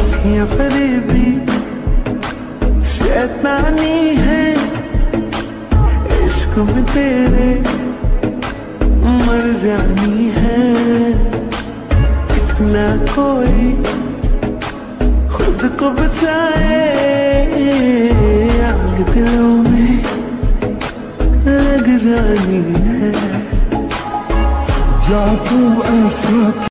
अखियाँ फरेबी शैतानी है। इश्क में तेरे मर जानी है। इतना कोई खुद को बचाए आग दिलों में लग जानी है। जा जादू ऐसा